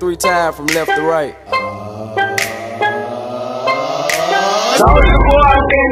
Three times from left to right. Uh.